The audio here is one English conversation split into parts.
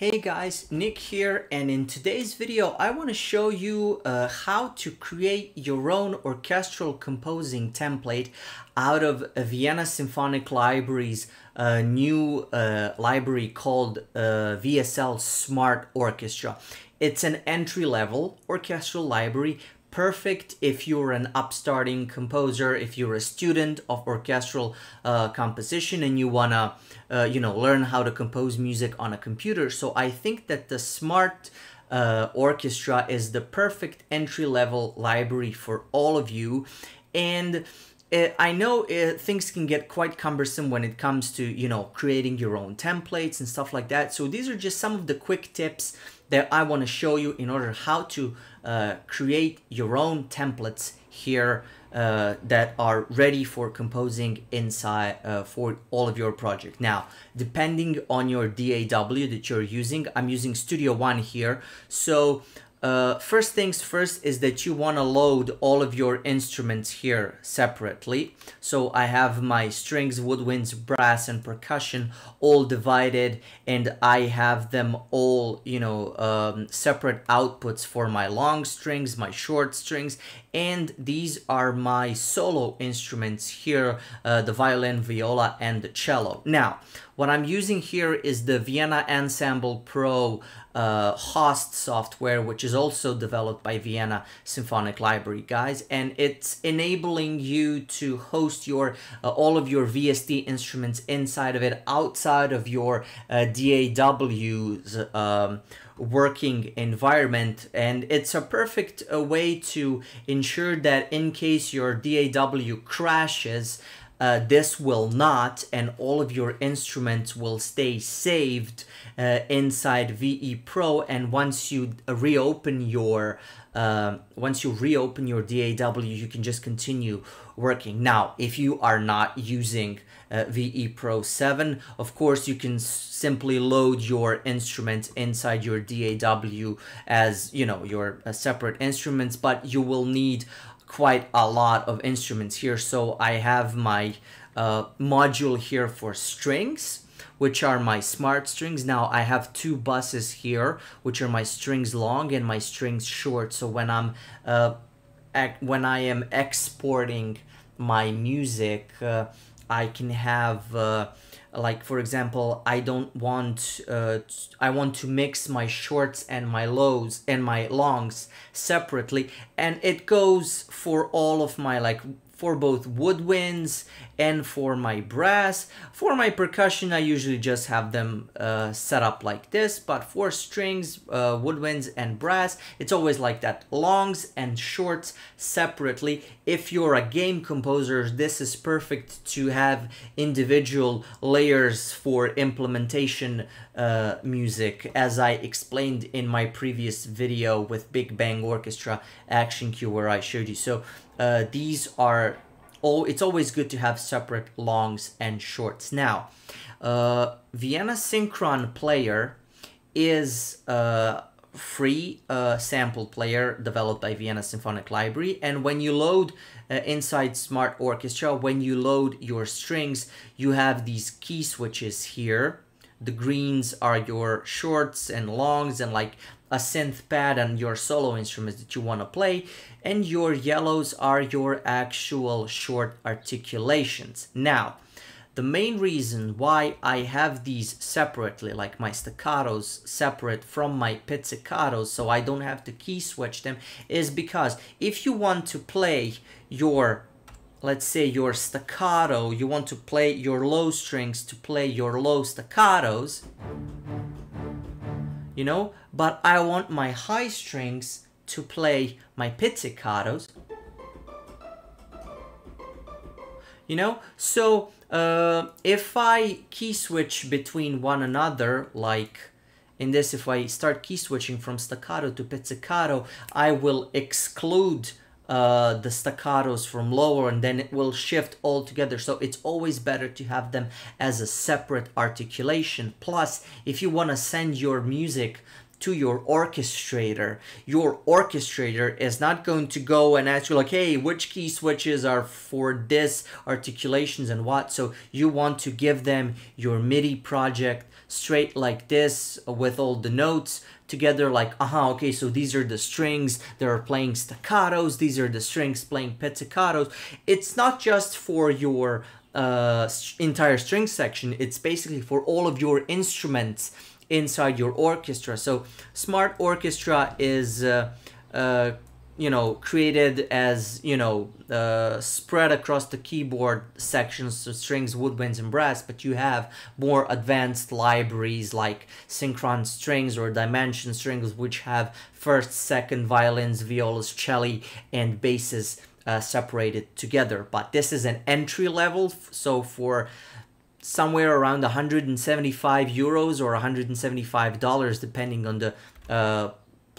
Hey guys, Nick here and in today's video I want to show you uh, how to create your own orchestral composing template out of Vienna Symphonic Library's uh, new uh, library called uh, VSL Smart Orchestra. It's an entry-level orchestral library perfect if you're an upstarting composer, if you're a student of orchestral uh, composition and you wanna, uh, you know, learn how to compose music on a computer. So I think that the Smart uh, Orchestra is the perfect entry level library for all of you. And uh, I know uh, things can get quite cumbersome when it comes to, you know, creating your own templates and stuff like that. So these are just some of the quick tips that I want to show you in order how to uh, create your own templates here uh, that are ready for composing inside uh, for all of your project. Now, depending on your DAW that you're using, I'm using Studio One here. So uh, first things first is that you want to load all of your instruments here separately. So I have my strings, woodwinds, brass, and percussion all divided and I have them all, you know, um, separate outputs for my long strings, my short strings, and these are my solo instruments here, uh, the violin, viola, and the cello. Now, what I'm using here is the Vienna Ensemble Pro uh, host software, which is also developed by Vienna Symphonic Library, guys, and it's enabling you to host your uh, all of your VST instruments inside of it, outside of your uh, DAW's um, working environment, and it's a perfect uh, way to ensure that in case your DAW crashes, uh, this will not and all of your instruments will stay saved uh, inside VE Pro. And once you reopen your uh, once you reopen your DAW you can just continue working. Now if you are not using uh, VE Pro 7 of course you can simply load your instrument inside your DAW as you know your uh, separate instruments but you will need quite a lot of instruments here. So I have my uh, module here for strings, which are my smart strings. Now I have two buses here, which are my strings long and my strings short. So when I'm uh, when I am exporting my music, uh, I can have uh, like for example i don't want uh, i want to mix my shorts and my lows and my longs separately and it goes for all of my like for both woodwinds and for my brass. For my percussion, I usually just have them uh, set up like this, but for strings, uh, woodwinds, and brass, it's always like that, longs and shorts separately. If you're a game composer, this is perfect to have individual layers for implementation uh, music, as I explained in my previous video with Big Bang Orchestra Action Cue where I showed you. So uh, these are all, it's always good to have separate longs and shorts. Now, uh, Vienna Synchron Player is a free uh, sample player developed by Vienna Symphonic Library. And when you load uh, inside Smart Orchestra, when you load your strings, you have these key switches here. The greens are your shorts and longs and like a synth pad and your solo instruments that you want to play and your yellows are your actual short articulations. Now, the main reason why I have these separately, like my staccatos separate from my pizzicatos, so I don't have to key switch them, is because if you want to play your, let's say your staccato, you want to play your low strings to play your low staccatos, you know, but I want my high strings to play my pizzicatos. You know, so uh, if I key switch between one another, like in this, if I start key switching from staccato to pizzicato, I will exclude uh, the staccatos from lower and then it will shift all together. So it's always better to have them as a separate articulation. Plus, if you want to send your music to your orchestrator. Your orchestrator is not going to go and ask you like, hey, which key switches are for this articulations and what. So you want to give them your MIDI project straight like this with all the notes together like aha okay so these are the strings that are playing staccatos these are the strings playing pizzicatos. It's not just for your uh, entire string section it's basically for all of your instruments inside your orchestra. So smart orchestra is uh, uh, you know created as you know uh, spread across the keyboard sections so strings woodwinds and brass but you have more advanced libraries like synchron strings or dimension strings which have first second violins violas cello and basses uh, separated together. But this is an entry level so for somewhere around 175 euros or 175 dollars depending on the uh,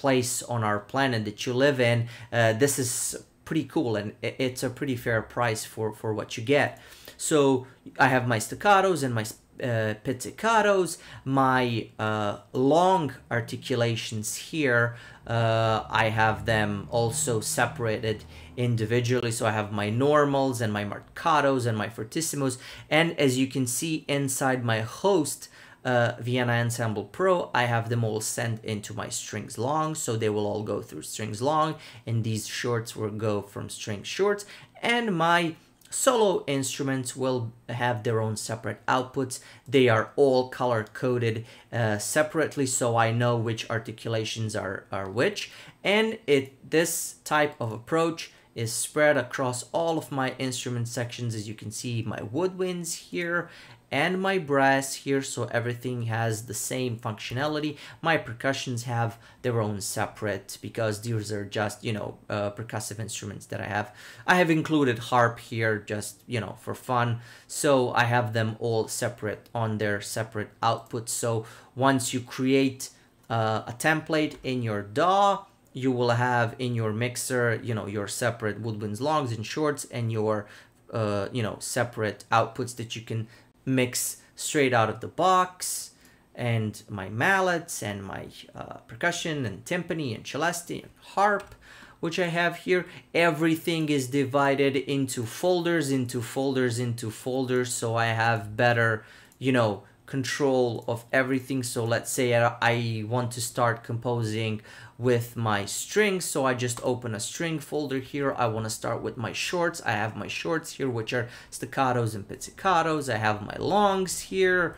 place on our planet that you live in, uh, this is pretty cool and it's a pretty fair price for, for what you get. So I have my staccatos and my uh, pizzicatos, my uh, long articulations here, uh, I have them also separated individually. So I have my normals and my marcatos and my fortissimos. And as you can see inside my host, uh, Vienna Ensemble Pro, I have them all sent into my strings long, so they will all go through strings long, and these shorts will go from string shorts, and my solo instruments will have their own separate outputs. They are all color coded uh, separately, so I know which articulations are, are which, and it this type of approach is spread across all of my instrument sections as you can see my woodwinds here and my brass here so everything has the same functionality. My percussions have their own separate because these are just you know uh, percussive instruments that I have. I have included harp here just you know for fun so I have them all separate on their separate outputs so once you create uh, a template in your DAW you will have in your mixer you know your separate woodwinds longs and shorts and your uh, you know separate outputs that you can mix straight out of the box and my mallets and my uh, percussion and timpani and celeste and harp which I have here. Everything is divided into folders into folders into folders so I have better you know control of everything. So let's say I want to start composing with my strings. So I just open a string folder here. I want to start with my shorts. I have my shorts here which are staccatos and pizzicatos. I have my longs here.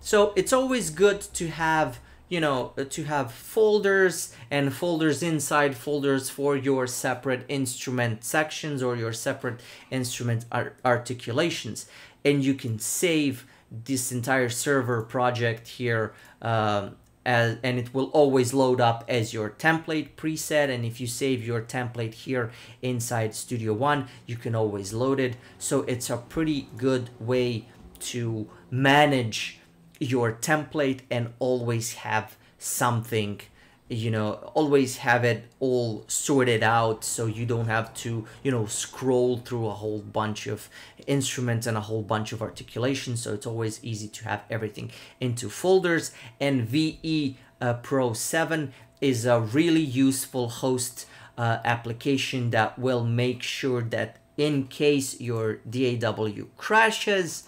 So it's always good to have you know to have folders and folders inside folders for your separate instrument sections or your separate instrument articulations. And you can save this entire server project here um, as, and it will always load up as your template preset and if you save your template here inside Studio One you can always load it. So it's a pretty good way to manage your template and always have something you know always have it all sorted out so you don't have to you know scroll through a whole bunch of instruments and a whole bunch of articulations. So it's always easy to have everything into folders. And VE uh, Pro 7 is a really useful host uh, application that will make sure that in case your DAW crashes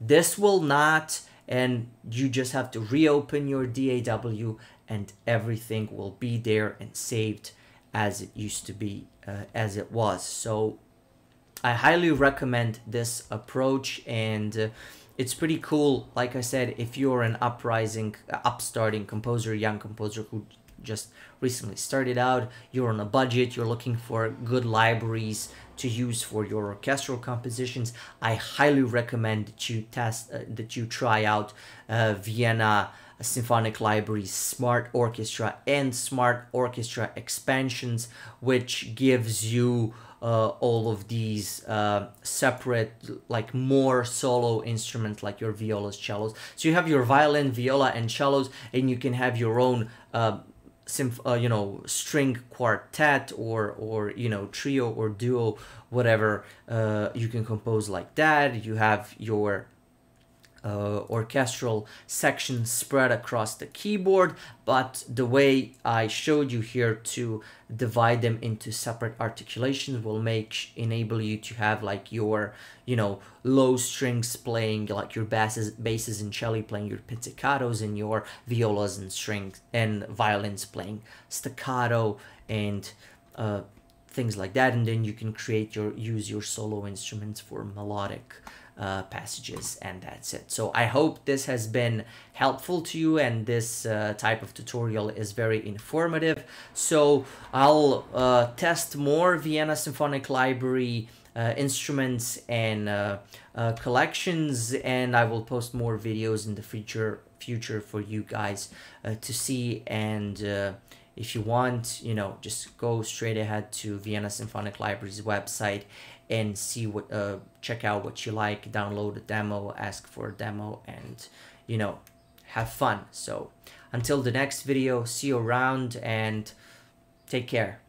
this will not and you just have to reopen your DAW and everything will be there and saved as it used to be, uh, as it was. So I highly recommend this approach and uh, it's pretty cool. Like I said, if you're an uprising, uh, upstarting composer, young composer who just recently started out, you're on a budget, you're looking for good libraries to use for your orchestral compositions, I highly recommend that you test, uh, that you try out uh, Vienna Symphonic library, Smart Orchestra and Smart Orchestra expansions, which gives you uh, all of these uh, separate, like more solo instruments like your violas, cellos. So you have your violin, viola, and cellos, and you can have your own uh, symph- uh, you know string quartet or or you know trio or duo whatever uh, you can compose like that you have your uh, orchestral sections spread across the keyboard, but the way I showed you here to divide them into separate articulations will make enable you to have like your you know low strings playing like your basses basses and cello playing your pizzicatos and your violas and strings and violins playing staccato and uh, things like that and then you can create your use your solo instruments for melodic uh, passages and that's it. So I hope this has been helpful to you and this uh, type of tutorial is very informative. So I'll uh, test more Vienna Symphonic Library uh, instruments and uh, uh, collections and I will post more videos in the future future for you guys to see and if you want, you know, just go straight ahead to Vienna Symphonic Library's website and see what, uh, check out what you like, download a demo, ask for a demo, and, you know, have fun. So until the next video, see you around and take care.